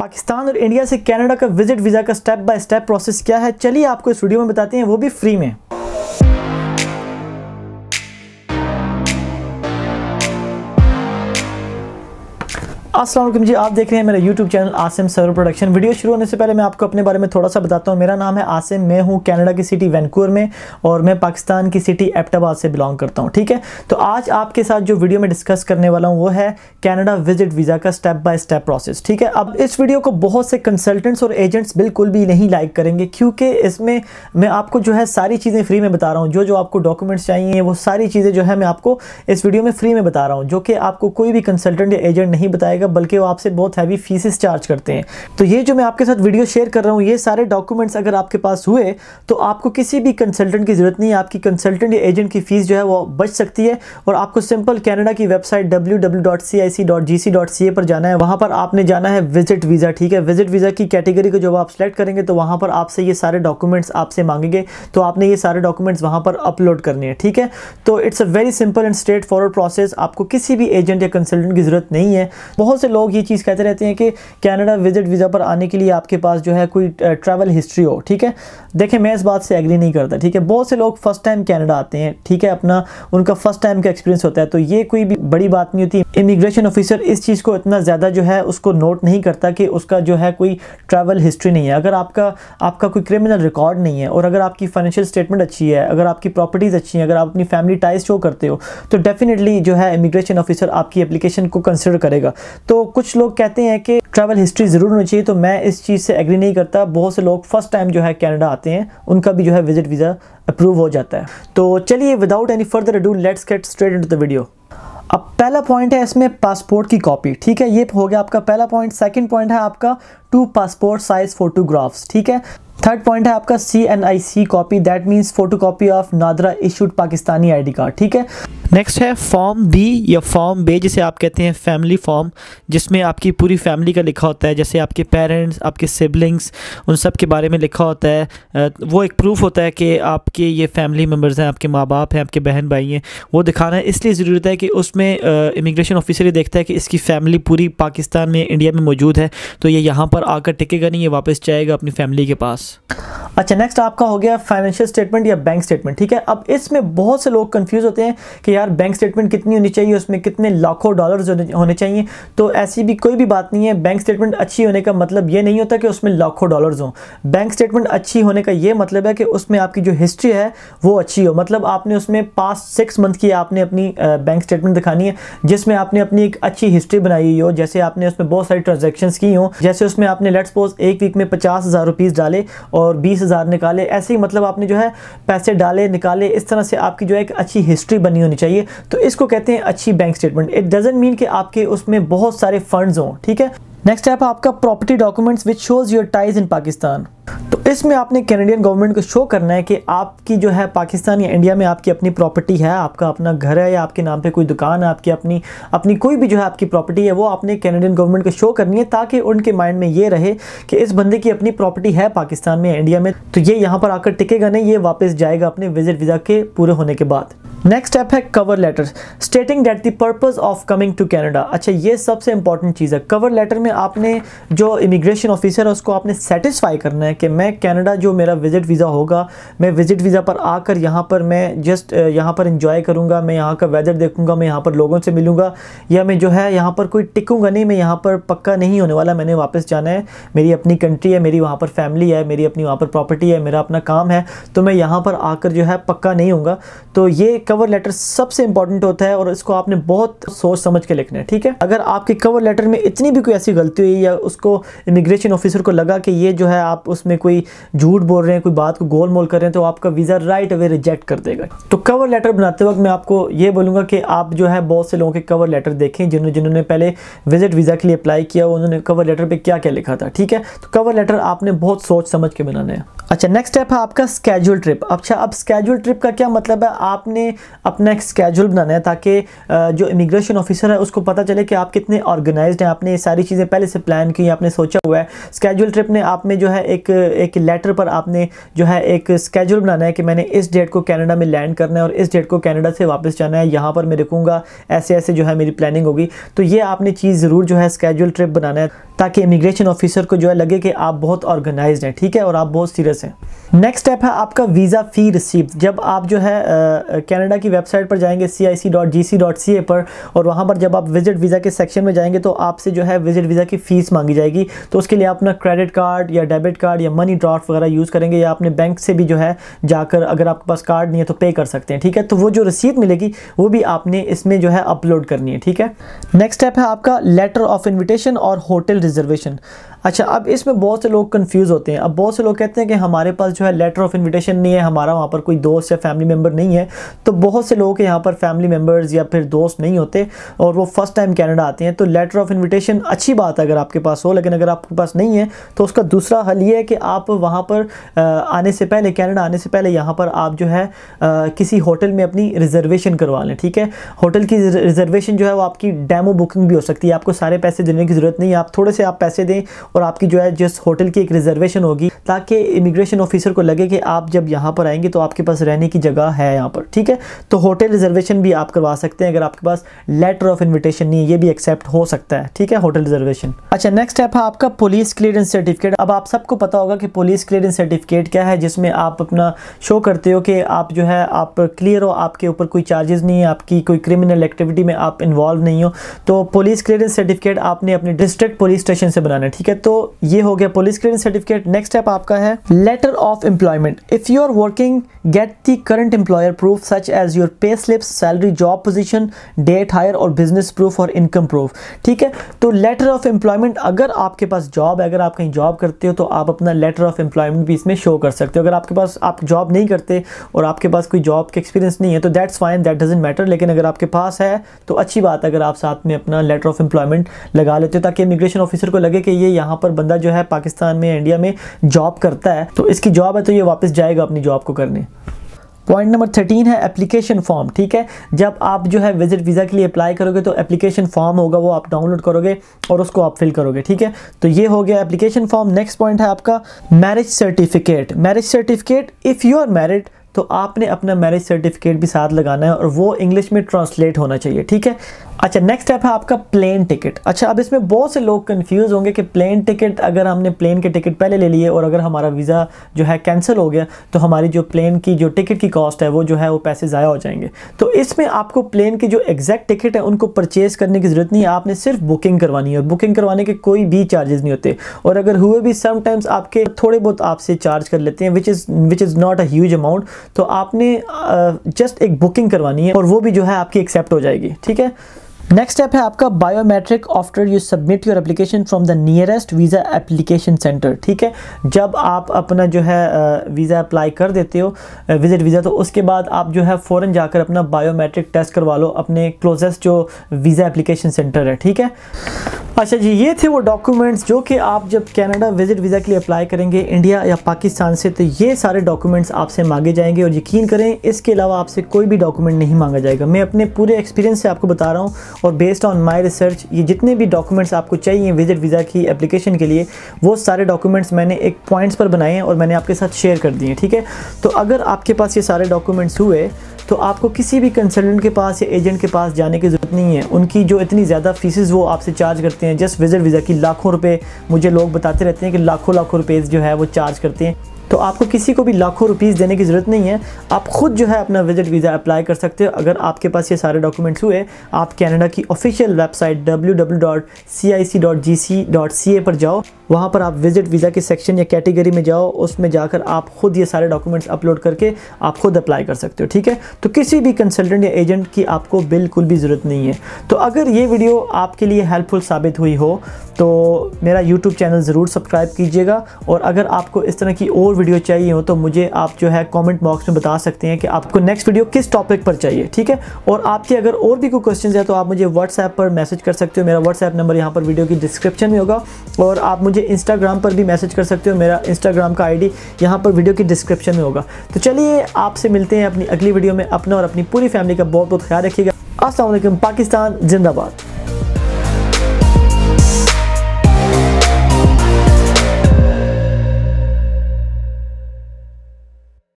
पाकिस्तान और इंडिया से कनाडा का विज़िट वीज़ा का स्टेप बाय स्टेप प्रोसेस क्या है? चलिए आपको इस वीडियो में बताते हैं, वो भी फ्री में। असलम जी, आप देख रहे हैं मेरा YouTube channel Asim Sarwar production video शुरू होने से पहले मैं आपको अपने बारे में थोड़ा सा बताता हूँ। मेरा नाम है आसिम, मैं हूँ कनाडा की सिटी वैनकूवर में और मैं पाकिस्तान की सिटी एप्टाबाद से बिलोंग करता हूँ, ठीक है? तो आज आपके साथ जो वीडियो में डिस्कस करने वाला हूँ, वो है कैनेडा विज़िट वीज़ा का स्टेप बाय स्टेप प्रोसेस ठीक है? अब इस वीडियो को बहुत से कंसल्टेंट्स और एजेंट्स बिल्कुल भी नहीं लाइक करेंगे, क्योंकि इसमें मैं आपको जो है सारी चीज़ें फ्री में बता रहा हूँ। जो जो आपको डॉक्यूमेंट्स चाहिए, वो सारी चीज़ें जो है मैं आपको इस वीडियो में फ्री में बता रहा हूँ, जो कि आपको कोई भी कंसल्टेंट या एजेंट नहीं बताएगा। बल्कि वो आपसे बहुत हैवी फीसेस चार्ज करते हैं। तो ये जो मैं आपके साथ वीडियो शेयर कर रहा हूँ, ये सारे डॉक्यूमेंट्स अगर आपके पास हुए तो आपको किसी भी कंसल्टेंट की ज़रूरत नहीं है। आपकी कंसल्टेंट या एजेंट की फ़ीस जो है, वो बच सकती है। और आपको सिंपल कैनेडा की वेबसाइट डब्ल्यू पर जाना है। वहाँ पर आपने जाना है विज़िट वीज़ा ठीक है? विज़िट वीज़ा की कैटेगरी को जब आप सेलेक्ट करेंगे तो वहाँ पर आपसे ये सारे डॉक्यूमेंट्स आपसे मांगेंगे। तो आपने ये सारे डॉक्यूमेंट्स वहाँ पर अपलोड करने हैं, ठीक है? तो it's a very simple and straightforward process आपको किसी भी एजेंट या कंसल्टेंट की ज़रूरत नहीं है। बहुत से लोग ये चीज़ कहते रहते हैं कि कनाडा विज़िट वीज़ा पर आने के लिए आपके पास जो है कोई ट्रैवल हिस्ट्री हो, ठीक है? देखें, मैं इस बात से एग्री नहीं करता, ठीक है? बहुत से लोग फ़र्स्ट टाइम कनाडा आते हैं, ठीक है? अपना, उनका फ़र्स्ट टाइम का एक्सपीरियंस होता है तो ये कोई भी बड़ी बात नहीं होती। इमिग्रेशन ऑफिसर इस चीज़ को इतना ज़्यादा जो है उसको नोट नहीं करता कि उसका जो है कोई ट्रैवल हिस्ट्री नहीं है। अगर आपका आपका कोई क्रिमिनल रिकॉर्ड नहीं है और अगर आपकी फाइनेंशियल स्टेटमेंट अच्छी है, अगर आपकी प्रॉपर्टीज़ अच्छी हैं, अगर आप अपनी फैमिली टाइज शो करते हो तो डेफिनेटली जो है इमिग्रेशन ऑफिसर आपकी एप्लीकेशन को कंसिडर करेगा। तो कुछ लोग कहते हैं कि ट्रैवल हिस्ट्री ज़रूर होनी चाहिए तो मैं इस चीज़ से एग्री नहीं करता। बहुत से लोग फ़र्स्ट टाइम जो है कनाडा आते हैं, उनका भी जो है विज़िट वीज़ा अप्रूव हो जाता है। तो चलिए without any further do let's get straight into the video अब पहला पॉइंट है इसमें पासपोर्ट की कॉपी ठीक है, ये हो गया आपका पहला पॉइंट सेकंड पॉइंट है आपका टू पासपोर्ट साइज़ फोटोग्राफ्स ठीक है थर्ड पॉइंट है आपका C N I C copy that means photo copy of NADRA issued Pakistani ID card ठीक है? नेक्स्ट है फॉर्म बी या फॉर्म बे जिसे आप कहते हैं फैमिली फॉर्म जिसमें आपकी पूरी फैमिली का लिखा होता है, जैसे आपके पेरेंट्स आपके सिबलिंग्स उन सब के बारे में लिखा होता है। वो एक प्रूफ होता है कि आपके ये फैमिली मेंबर्स हैं, आपके माँ बाप हैं, आपके बहन भाई हैं। वो दिखाना है। इसलिए ज़रूरत है कि उसमें इमिग्रेशन ऑफिसर ये देखता है कि इसकी फैमिली पूरी पाकिस्तान में इंडिया में मौजूद है। तो ये यहाँ पर आकर टिकेगा नहीं, ये वापस जाएगा अपनी फैमिली के पास। Adios. अच्छा नेक्स्ट आपका हो गया फाइनेंशियल स्टेटमेंट या बैंक स्टेटमेंट ठीक है? अब इसमें बहुत से लोग कंफ्यूज होते हैं कि यार बैंक स्टेटमेंट कितनी होनी चाहिए, उसमें कितने लाखों डॉलर्स होने चाहिए। तो ऐसी भी कोई भी बात नहीं है बैंक स्टेटमेंट अच्छी होने का मतलब ये नहीं होता कि उसमें लाखों डॉलर्स हों। बैंक स्टेटमेंट अच्छी होने का ये मतलब है कि उसमें आपकी जो हिस्ट्री है, वो अच्छी हो। मतलब आपने उसमें पास्ट सिक्स मंथ की आपने अपनी बैंक स्टेटमेंट दिखानी है, जिसमें आपने अपनी एक अच्छी हिस्ट्री बनाई हुई हो। जैसे आपने उसमें बहुत सारी ट्रांजेक्शन की हो, जैसे उसमें आपने लेट सपोज़ एक वीक में पचास हज़ार रुपीज़ डाले और बीस हज़ार निकाले। ऐसे ही मतलब आपने जो है पैसे डाले, निकाले, इस तरह से आपकी जो है एक अच्छी हिस्ट्री बनी होनी चाहिए। तो इसको कहते हैं अच्छी bank statement it doesn't mean कि आपके उसमें बहुत सारे फंड्स हों, ठीक है? नेक्स्ट है आपका property documents which shows your ties in Pakistan तो इसमें आपने कैनेडियन गवर्नमेंट को शो करना है कि आपकी जो है पाकिस्तान या इंडिया में आपकी अपनी प्रॉपर्टी है, आपका अपना घर है या आपके नाम पे कोई दुकान है, आपकी अपनी अपनी कोई भी जो है आपकी प्रॉपर्टी है, वो आपने कैनेडियन गवर्नमेंट को शो करनी है ताकि उनके माइंड में ये रहे कि इस बंदे की अपनी प्रॉपर्टी है पाकिस्तान में इंडिया में। तो ये यहाँ पर आकर टिकेगा नहीं, ये वापस जाएगा अपने विज़िट वीज़ा के पूरे होने के बाद। नेक्स्ट स्टेप है cover letter stating that the purpose of coming to Canada अच्छा ये सबसे इंपॉर्टेंट चीज़ है। कवर लेटर में आपने जो इमिग्रेशन ऑफिसर है, उसको आपने सेटिस्फाई करना है कि मैं कनाडा जो मेरा विज़िट वीज़ा होगा, मैं विज़िट वीज़ा पर आकर यहाँ पर मैं जस्ट यहाँ पर इंजॉय करूँगा, मैं यहाँ का वेदर देखूँगा, मैं यहाँ पर लोगों से मिलूँगा, या मैं जो है यहाँ पर कोई टिकूँगा नहीं, मैं यहाँ पर पक्का नहीं होने वाला, मैंने वापस जाना है। मेरी अपनी कंट्री है, मेरी वहाँ पर फैमिली है, मेरी अपनी वहाँ पर प्रॉपर्टी है, मेरा अपना काम है तो मैं यहाँ पर आकर जो है पक्का नहीं हूँ तो ये कवर लेटर सबसे इंपॉर्टेंट होता है और इसको आपने बहुत सोच समझ के लिखना है, ठीक है? अगर आपके कवर लेटर में इतनी भी कोई ऐसी गलती हुई या उसको इमिग्रेशन ऑफिसर को लगा कि ये जो है आप उसमें कोई झूठ बोल रहे हैं, कोई बात को गोल मोल कर रहे हैं तो आपका वीज़ा राइट अवे रिजेक्ट कर देगा। तो कवर लेटर बनाते वक्त मैं आपको ये बोलूँगा कि आप जो है बहुत से लोगों के कवर लेटर देखें, जिन्होंने जिन्होंने पहले विज़िट वीज़ा के लिए अप्लाई किया, उन्होंने कवर लेटर पर क्या क्या लिखा था, ठीक है? तो कवर लेटर आपने बहुत सोच समझ के बनाना है। अच्छा नेक्स्ट स्टेप है आपका स्केजुअल ट्रिप अच्छा अब स्केजुअल ट्रिप का क्या मतलब है? आपने अपना एक स्केजूल बनाना है ताकि जो इमिग्रेशन ऑफिसर है, उसको पता चले कि आप कितने ऑर्गेनाइज हैं, आपने ये सारी चीज़ें पहले से प्लान की, आपने सोचा हुआ है। स्केजूल ट्रिप ने आप में जो है एक एक लेटर पर आपने जो है एक स्केजूल बनाना है कि मैंने इस डेट को कैनेडा में लैंड करना है और इस डेट को कैनेडा से वापस जाना है, यहाँ पर मैं रुकूँगा, ऐसे ऐसे जो है मेरी प्लानिंग होगी। तो ये आपने चीज़ ज़रूर जो है स्केजूल ट्रिप बनाना है ताकि इमिग्रेशन ऑफिसर को जो है लगे कि आप बहुत ऑर्गेनाइज हैं, ठीक है? और आप बहुत सीरियस हैं। नेक्स्ट स्टेप है आपका वीज़ा फ़ी रिसीप्ट जब आप जो है कनाडा की वेबसाइट पर जाएँगे सी पर, और वहाँ पर जब आप विज़िट वीज़ा के सेक्शन में जाएँगे तो आपसे जो है विज़िट वीज़ा की फ़ीस मांगी जाएगी। तो उसके लिए अपना क्रेडिट कार्ड या डेबिट कार्ड या मनी ड्राफ्ट वगैरह यूज़ करेंगे, या अपने बैंक से भी जो है जाकर अगर आपके पास कार्ड नहीं है तो पे कर सकते हैं, ठीक है? तो वो जो रसीद मिलेगी, वो भी आपने इसमें जो है अपलोड करनी है, ठीक है? नेक्स्ट स्टेप है आपका लेटर ऑफ़ इन्विटेशन और होटल रिजर्वेशन अच्छा अब इसमें बहुत से लोग कंफ्यूज होते हैं। अब बहुत से लोग कहते हैं कि हमारे पास जो है लेटर ऑफ़ इनविटेशन नहीं है, हमारा वहाँ पर कोई दोस्त या फैमिली मेंबर नहीं है। तो बहुत से लोग यहाँ पर फैमिली मेंबर्स या फिर दोस्त नहीं होते और वो फ़र्स्ट टाइम कैनेडा आते हैं। तो लेटर ऑफ़ इन्विटेशन अच्छी बात है अगर आपके पास हो, लेकिन अगर आपके पास नहीं है तो उसका दूसरा हल ये है कि आप वहाँ पर आने से पहले कैनेडा आने से पहले यहाँ पर आप जो है किसी होटल में अपनी रिजर्वेशन करवा लें, ठीक है? होटल की रिजर्वेशन जो है वो आपकी डेमो बुकिंग भी हो सकती है। आपको सारे पैसे देने की ज़रूरत नहीं है। आप थोड़े से आप पैसे दें और आपकी जो है, जिस होटल की एक रिजर्वेशन होगी, ताकि इमिग्रेशन ऑफिसर को लगे कि आप जब यहाँ पर आएँगे तो आपके पास रहने की जगह है यहाँ पर, ठीक है? तो होटल रिजर्वेशन भी आप करवा सकते हैं, अगर आपके पास लेटर ऑफ़ इन्विटेशन नहीं है, ये भी एक्सेप्ट हो सकता है, ठीक है? होटल रिजर्वेशन अच्छा नेक्स्ट स्टेप है आपका पुलिस क्लियरेंस सर्टिफिकेट अब आप सबको पता होगा कि पुलिस क्लियरेंस सर्टिफिकेट क्या है, जिसमें आप अपना शो करते हो कि आप जो है, आप क्लियर हो, आपके ऊपर कोई चार्जेस नहीं है, आपकी कोई क्रिमिनल एक्टिविटी में आप इन्वॉल्व नहीं हो तो पुलिस क्लियरेंस सर्टिफिकेट आपने अपने डिस्ट्रिक्ट पुलिस स्टेशन से बनाना है, ठीक है? तो ये हो गया police clearance certificate next step आपका है letter of employment if you are working get the current employer proof such as your pay slip salary job position date hire और बिज़नेस प्रूफ और इनकम प्रूफ ठीक है? तो letter of employment अगर आपके पास job है, अगर आप कहीं जॉब करते हो तो आप अपना लेटर ऑफ़ एम्प्लॉयमेंट भी इसमें शो कर सकते हो। अगर आपके पास, आप जॉब नहीं करते और आपके पास कोई जॉब का एक्सपीरियंस नहीं है तो that's fine that doesn't matter लेकिन अगर आपके पास है तो अच्छी बात है अगर आप साथ में अपना लेटर ऑफ़ एम्प्लॉयमेंट लगा लेते हो, ताकि इमिग्रेशन ऑफिसर को लगे कि ये यहाँ पर बंदा जो है पाकिस्तान में, इंडिया में जॉब करता है। तो इसकी जॉब है तो ये वापस जाएगा अपनी जॉब को करने। पॉइंट नंबर थर्टीन है एप्लीकेशन फॉर्म ठीक है? जब आप जो है विज़िट वीज़ा के लिए अप्लाई करोगे तो एप्लीकेशन फॉर्म होगा, वो आप डाउनलोड करोगे और उसको आप फिल करोगे, ठीक है? तो ये हो गया एप्लीकेशन फॉर्म नेक्स्ट पॉइंट है आपका marriage certificate marriage certificate if you are married तो आपने अपना मैरिज सर्टिफिकेट भी साथ लगाना है और वो इंग्लिश में ट्रांसलेट होना चाहिए, ठीक है? अच्छा नेक्स्ट स्टेप है आपका प्लेन टिकट अच्छा अब इसमें बहुत से लोग कंफ्यूज होंगे कि प्लेन टिकट अगर हमने प्लेन के टिकट पहले ले लिए और अगर हमारा वीज़ा जो है कैंसिल हो गया तो हमारी जो प्लेन की, जो टिकट की कॉस्ट है, वो जो है वो पैसे ज़ाया हो जाएँगे. तो इसमें आपको प्लेन की जो एग्जैक्ट टिकट है, उनको परचेज़ करने की ज़रूरत नहीं है. आपने सिर्फ़ बुकिंग करवानी है और बुकिंग करवाने के कोई भी चार्जेस नहीं होते. और अगर हुए भी समटाइम्स आपके थोड़े बहुत आपसे चार्ज कर लेते हैं which is which is not a huge amount तो आपने जस्ट एक बुकिंग करवानी है और वो भी जो है आपकी एक्सेप्ट हो जाएगी, ठीक है? नेक्स्ट स्टेप है आपका biometric after you submit your application from the nearest visa application centre ठीक है? जब आप अपना जो है वीज़ा अप्लाई कर देते हो विज़िट वीज़ा तो उसके बाद आप जो है फ़ौरन जाकर अपना बायोमेट्रिक टेस्ट करवा लो, अपने क्लोजेस्ट जो वीज़ा एप्लीकेशन सेंटर है, ठीक है? अच्छा जी, ये थे वो डॉक्यूमेंट्स जो कि आप जब कनाडा विज़िट वीज़ा के लिए अप्लाई करेंगे इंडिया या पाकिस्तान से तो ये सारे डॉक्यूमेंट्स आपसे मांगे जाएँगे और यकीन करें, इसके अलावा आपसे कोई भी डॉक्यूमेंट नहीं मांगा जाएगा। मैं अपने पूरे एक्सपीरियंस से आपको बता रहा हूँ और बेस्ड ऑन माई रिसर्च ये जितने भी डॉक्यूमेंट्स आपको चाहिए विज़िट वीज़ा की एप्लीकेशन के लिए, वो सारे डॉक्यूमेंट्स मैंने एक पॉइंट्स पर बनाए हैं और मैंने आपके साथ शेयर कर दिए ठीक है? तो अगर आपके पास ये सारे डॉक्यूमेंट्स हुए तो आपको किसी भी कंसल्टेंट के पास या एजेंट के पास जाने की ज़रूरत नहीं है। उनकी जो इतनी ज़्यादा फीसेस वो आपसे चार्ज करते हैं। जस्ट विज़िट वीज़ा की लाखों रुपए मुझे लोग बताते रहते हैं कि लाखों लाखों रुपये जो है वो चार्ज करते हैं। तो आपको किसी को भी लाखों रुपीज़ देने की ज़रूरत नहीं है। आप खुद जो है अपना विज़िट वीज़ा अप्लाई कर सकते हो। अगर आपके पास ये सारे डॉक्यूमेंट्स हुए, आप कैनेडा की ऑफिशियल वेबसाइट डब्ल्यू पर जाओ। वहाँ पर आप विज़िट वीज़ा के सेक्शन या कैटेगरी में जाओ, उसमें जाकर आप खुद ये सारे डॉक्यूमेंट्स अपलोड करके आप खुद अप्लाई कर सकते हो, ठीक है? तो किसी भी कंसल्टेंट या एजेंट की आपको बिल्कुल भी ज़रूरत नहीं है। तो अगर ये वीडियो आपके लिए हेल्पफुल साबित हुई हो तो मेरा यूट्यूब चैनल ज़रूर सब्सक्राइब कीजिएगा। और अगर आपको इस तरह की और वीडियो चाहिए हो तो मुझे आप जो है कॉमेंट बॉक्स में बता सकते हैं कि आपको नेक्स्ट वीडियो किस टॉपिक पर चाहिए, ठीक है? और आपके अगर और भी कोई क्वेश्चन है तो आप मुझे व्हाट्सएप पर मैसेज कर सकते हो। मेरा व्हाट्सएप नंबर यहाँ पर वीडियो की डिस्क्रिप्शन में होगा। और आप मुझे इंस्टाग्राम पर भी मैसेज कर सकते हो, मेरा इंस्टाग्राम का आई यहाँ पर वीडियो की डिस्क्रिप्शन में होगा। तो चलिए, आपसे मिलते हैं अपनी अगली वीडियो में अपना और अपनी पूरी फैमिली का बहुत बहुत ख्याल रखिएगा। असल पाकिस्तान, जिंदाबाद।